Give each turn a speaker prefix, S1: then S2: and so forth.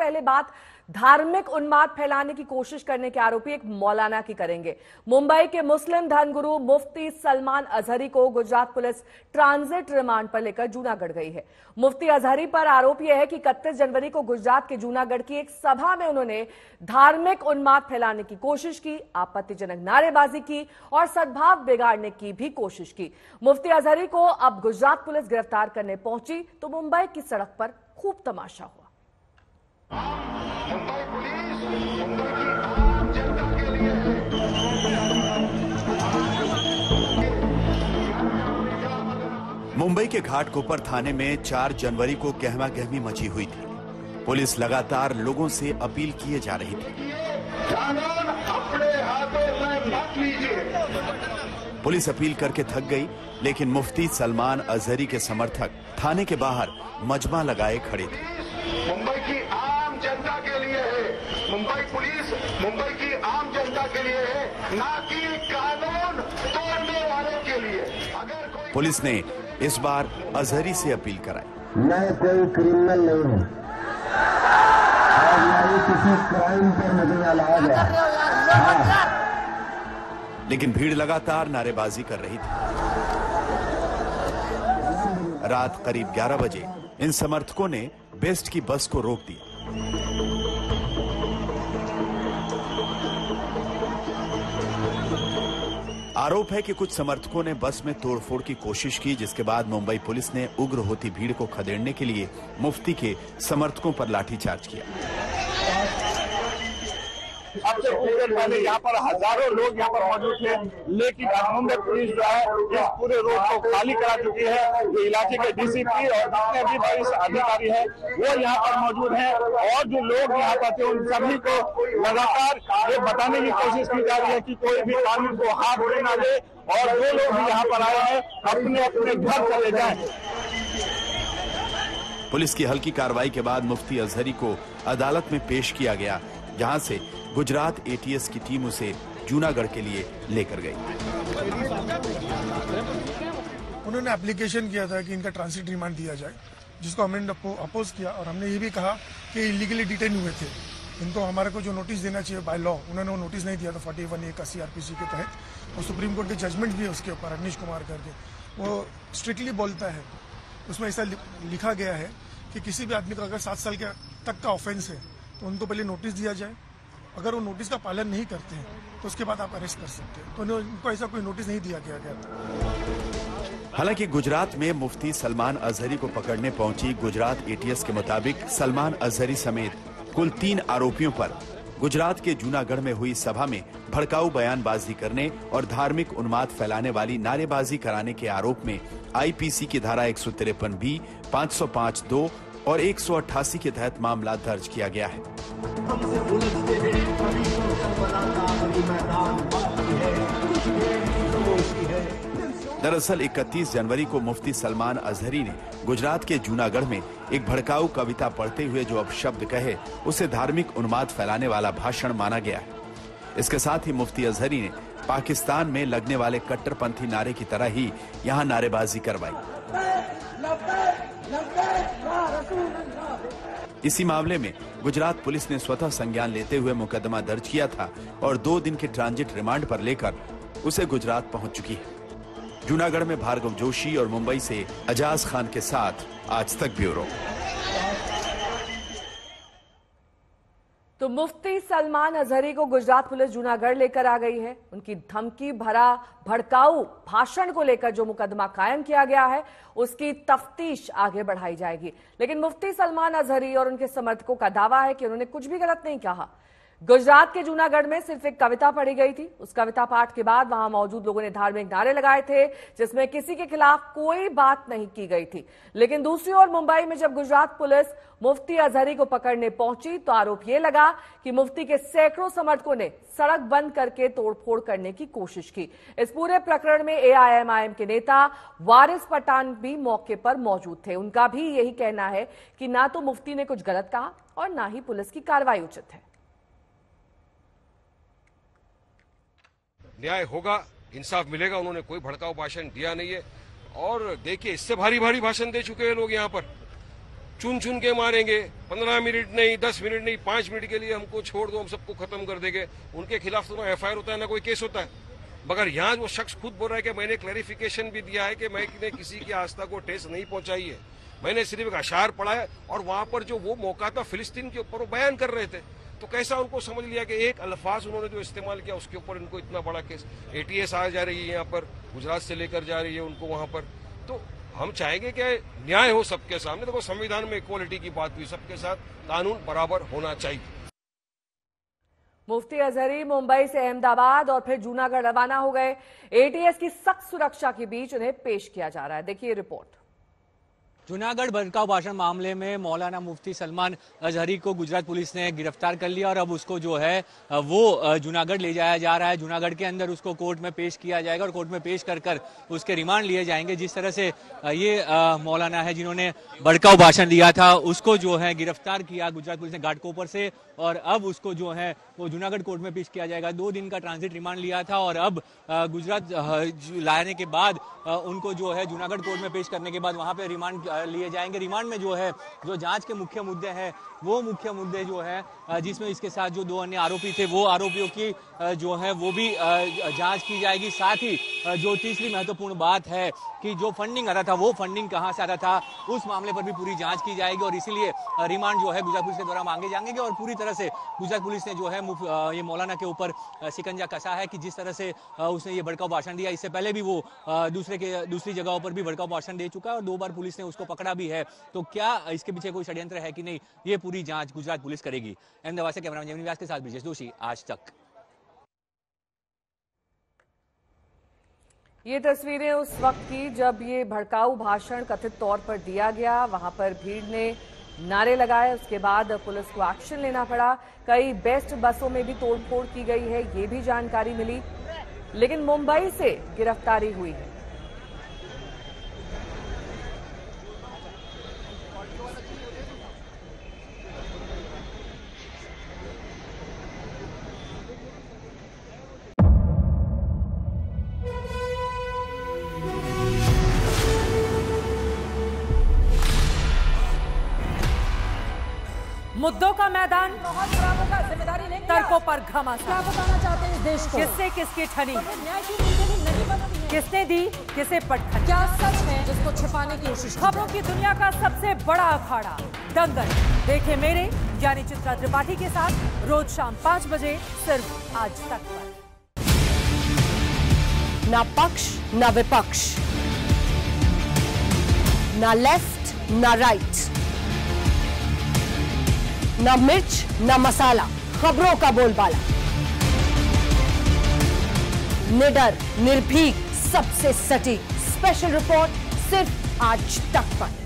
S1: पहले बात धार्मिक उन्माद फैलाने की कोशिश करने के आरोपी एक मौलाना की करेंगे। मुंबई के मुस्लिम धर्मगुरु मुफ्ती सलमान अजहरी को गुजरात पुलिस ट्रांजिट रिमांड पर लेकर जूनागढ़ गई है। मुफ्ती अजहरी पर आरोप यह है कि इकतीस जनवरी को गुजरात के जूनागढ़ की एक सभा में उन्होंने धार्मिक उन्माद फैलाने की कोशिश की, आपत्तिजनक नारेबाजी की और सद्भाव बिगाड़ने की भी कोशिश की। मुफ्ती अजहरी को अब गुजरात पुलिस गिरफ़्तार करने पहुँची तो मुंबई की सड़क पर खूब तमाशा हुआ
S2: मुंबई पुलिस मुंबई की आम जनता के लिए है।
S3: मुंबई के घाटकोपर थाने में 4 जनवरी को गहमा गहमी मची हुई थी। पुलिस लगातार लोगों से अपील किए जा रही थी।
S2: कानून अपने हाथों में मत लीजिए।
S3: पुलिस अपील करके थक गई लेकिन मुफ्ती सलमान अजहरी के समर्थक थाने के बाहर मजमा लगाए खड़े थे।
S2: मुंबई पुलिस मुंबई की आम जनता के लिए है ना कि कानून तोड़ने वालों के लिए। अगर कोई
S3: पुलिस ने इस बार अजहरी से अपील कराई।
S4: मैं कोई क्रिमिनल नहीं हूँ। किसी क्राइम पर मुझे लाया गया हाँ।
S3: लेकिन भीड़ लगातार नारेबाजी कर रही थी। रात करीब 11 बजे इन समर्थकों ने बेस्ट की बस को रोक दिया। आरोप है कि कुछ समर्थकों ने बस में तोड़फोड़ की कोशिश की, जिसके बाद मुंबई पुलिस ने उग्र होती भीड़ को खदेड़ने के लिए मुफ्ती के समर्थकों पर लाठीचार्ज किया।
S5: अब से कुछ देर पहले यहाँ पर हज़ारों लोग यहाँ पर मौजूद थे, लेकिन मुंबई पुलिस जो है, इस पूरे रोड को खाली करा चुकी है। जो इलाके के डीसीपी और जितने भी वरिष्ठ अधिकारी है, वो यहाँ पर मौजूद है और जो लोग यहाँ पर थे, उन सभी को लगातार ये बताने की कोशिश की जा रही है कि कोई भी कानून को हाथ में ना दे और जो लोग भी यहाँ पर आए हैं अपने अपने घर चले जाए।
S3: पुलिस की हल्की कार्रवाई के बाद मुफ्ती अजहरी को अदालत में पेश किया गया। जहाँ से गुजरात एटीएस की टीम उसे जूनागढ़ के लिए लेकर गई।
S6: उन्होंने एप्लीकेशन किया था कि इनका ट्रांसिट रिमांड दिया जाए, जिसको हमने अपोज किया और हमने ये भी कहा कि इलीगली डिटेन हुए थे। इनको हमारे को जो नोटिस देना चाहिए बाय लॉ उन्होंने वो नोटिस नहीं दिया था फोर्टी वन एक अस्सी आरपीसी के तहत। और सुप्रीम कोर्ट के जजमेंट भी है उसके ऊपर अनिश कुमार करके। वो स्ट्रिक्टली बोलता है। उसमें ऐसा लिखा गया है कि किसी भी आदमी का अगर सात साल के तक का ऑफेंस है तो उनको पहले नोटिस दिया जाए। अगर वो नोटिस का पालन नहीं करते हैं तो उसके बाद आप अरेस्ट कर सकते हैं। तो उनको ऐसा कोई नोटिस नहीं दिया गया
S3: हालाँकि गुजरात में मुफ्ती सलमान अजहरी को पकड़ने पहुँची गुजरात एटीएस के मुताबिक सलमान अजहरी समेत कुल तीन आरोपियों पर गुजरात के जूनागढ़ में हुई सभा में भड़काऊ बयानबाजी करने और धार्मिक उन्माद फैलाने वाली नारेबाजी कराने के आरोप में आईपीसी की धारा एक सौ तिरपन बी पाँच सौ पाँच दो और एक सौ अट्ठासी के तहत मामला दर्ज किया गया है। दरअसल 31 जनवरी को मुफ्ती सलमान अजहरी ने गुजरात के जूनागढ़ में एक भड़काऊ कविता पढ़ते हुए जो अपशब्द कहे, उसे धार्मिक उन्माद फैलाने वाला भाषण माना गया है। इसके साथ ही मुफ्ती अजहरी ने पाकिस्तान में लगने वाले कट्टरपंथी नारे की तरह ही यहाँ नारेबाजी करवाई। इसी मामले में गुजरात पुलिस ने स्वतः संज्ञान लेते हुए मुकदमा दर्ज किया था और दो दिन के ट्रांजिट रिमांड पर लेकर उसे गुजरात पहुँच चुकी है। जूनागढ़ में भार्गव जोशी और मुंबई से अजाज खान के साथ आज तक ब्यूरो।
S1: तो मुफ्ती सलमान अजहरी को गुजरात पुलिस जूनागढ़ लेकर आ गई है। उनकी धमकी, भरा, भड़काऊ भाषण को लेकर जो मुकदमा कायम किया गया है, उसकी तफ्तीश आगे बढ़ाई जाएगी। लेकिन मुफ्ती सलमान अजहरी और उनके समर्थकों का दावा है कि उन्होंने कुछ भी गलत नहीं कहा। गुजरात के जूनागढ़ में सिर्फ़ एक कविता पढ़ी गई थी। उस कविता पाठ के बाद वहाँ मौजूद लोगों ने धार्मिक नारे लगाए थे, जिसमें किसी के खिलाफ कोई बात नहीं की गई थी। लेकिन दूसरी ओर मुंबई में जब गुजरात पुलिस मुफ्ती अजहरी को पकड़ने पहुँची तो आरोप यह लगा कि मुफ्ती के सैकड़ों समर्थकों ने सड़क बंद करके तोड़फोड़ करने की कोशिश की। इस पूरे प्रकरण में एआईएमआईएम के नेता वारिस पठान भी मौके पर मौजूद थे। उनका भी यही कहना है कि ना तो मुफ्ती ने कुछ गलत कहा और ना ही पुलिस की कार्रवाई उचित है।
S7: न्याय होगा, इंसाफ मिलेगा, उन्होंने कोई भड़काऊ भाषण दिया नहीं है। और देखिए, इससे भारी भारी भाषण दे चुके हैं लोग यहाँ पर। चुन चुन के मारेंगे। पंद्रह मिनट नहीं, दस मिनट नहीं, पाँच मिनट के लिए हमको छोड़ दो, हम सबको खत्म कर देंगे। उनके खिलाफ तो ना एफआईआर होता है, ना कोई केस होता है। मगर यहाँ वो शख्स खुद बोल रहा है कि मैंने क्लैरिफिकेशन भी दिया है कि मैंने किसी की आस्था को ठेस नहीं पहुंचाई है। मैंने सिर्फ़ एक अशार पढ़ा है और वहाँ पर जो वो मौका था फिलिस्तीन के ऊपर वो बयान कर रहे थे। तो कैसा उनको समझ लिया कि एक अल्फाज उन्होंने जो इस्तेमाल किया, उसके ऊपर इनको इतना बड़ा केस एटीएस आ जा रही है यहाँ पर, गुजरात से लेकर जा रही है उनको वहाँ पर। तो हम चाहेंगे कि न्याय हो सबके सामने? देखो तो संविधान में इक्वालिटी की बात हुई सबके साथ, कानून बराबर होना चाहिए।
S1: मुफ्ती अजहरी मुंबई से अहमदाबाद और फिर जूनागढ़ रवाना हो गए। एटीएस की सख्त सुरक्षा के बीच उन्हें पेश किया जा रहा है। देखिए रिपोर्ट।
S8: जूनागढ़ भड़काऊ भाषण मामले में मौलाना मुफ्ती सलमान अजहरी को गुजरात पुलिस ने गिरफ़्तार कर लिया और अब उसको जो है, वो जूनागढ़ ले जाया जा रहा है। जूनागढ़ के अंदर उसको कोर्ट में पेश किया जाएगा और कोर्ट में पेश कर कर उसके रिमांड लिए जाएँगे। जिस तरह से ये मौलाना है जिन्होंने भड़काऊ भाषण दिया था, उसको जो है गिरफ़्तार किया। गुजरात पुलिस ने घाटकोपर से और अब उसको जो है वो जूनागढ़ कोर्ट में पेश किया जाएगा। दो दिन का ट्रांजिट रिमांड लिया था और अब गुजरात लाने के बाद उनको जो है जूनागढ़ कोर्ट में पेश करने के बाद वहाँ पे रिमांड लिए जाएँगे। रिमांड में जो है, जो जाँच के मुख्य मुद्दे हैं, वो मुख्य मुद्दे जो है जिसमें इसके साथ जो दो अन्य आरोपी थे, वो आरोपियों की जो है, वो भी जाँच की जाएगी। साथ ही जो तीसरी महत्वपूर्ण बात है कि जो फंडिंग आ रहा था, वो फंडिंग कहाँ से आ रहा था, उस मामले पर भी पूरी जाँच की जाएगी और इसीलिए रिमांड जो है गुजरात पुलिस के द्वारा मांगे जाएँगे और पूरी तरह से गुजरात पुलिस ने जो है ये मौलाना के ऊपर सिकंजा कसा है कि जिस तरह से उसने ये भड़काऊ भाषण दिया, इससे पहले भी वो दूसरे के, दूसरी जगहों पर भी भड़काऊ भाषण दे चुका है और दो बार पुलिस ने उसको पकड़ा भी है। तो क्या इसके पीछे कोई षड्यंत्र है कि नहीं? ये पूरी जाँच गुजरात पुलिस करेगी। अहमदाबाद से कैमरा व्यास के साथ ब्रिजेश दोषी आज तक।
S1: ये तस्वीरें उस वक्त की जब ये भड़काऊ भाषण कथित तौर पर दिया गया, वहाँ पर भीड़ ने नारे लगाए, उसके बाद पुलिस को एक्शन लेना पड़ा। कई बेस्ट बसों में भी तोड़फोड़ की गई है, ये भी जानकारी मिली। लेकिन मुंबई से गिरफ्तारी हुई है।
S9: मुद्दों का मैदान ज़िम्मेदारी तर्कों पर घमासान क्या बताना चाहते हैं इस देश को? किससे किसकी ठनी किसने दी किसे पटखनी? क्या सच है जिसको छिपाने की कोशिश खबरों की दुनिया का सबसे बड़ा अखाड़ा दंगल। देखे मेरे यानी चित्रा त्रिपाठी के साथ रोज शाम पाँच बजे सिर्फ़ आज तक पर।
S10: ना पक्ष ना विपक्ष। ना लेफ़्ट ना राइट। न मिर्च, न मसाला, खबरों का बोलबाला। निडर, निर्भीक, सबसे सटीक। स्पेशल रिपोर्ट सिर्फ़ आज तक पर।